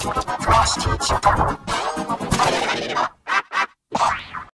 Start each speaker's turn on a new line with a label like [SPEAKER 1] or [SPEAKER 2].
[SPEAKER 1] Frost teacher.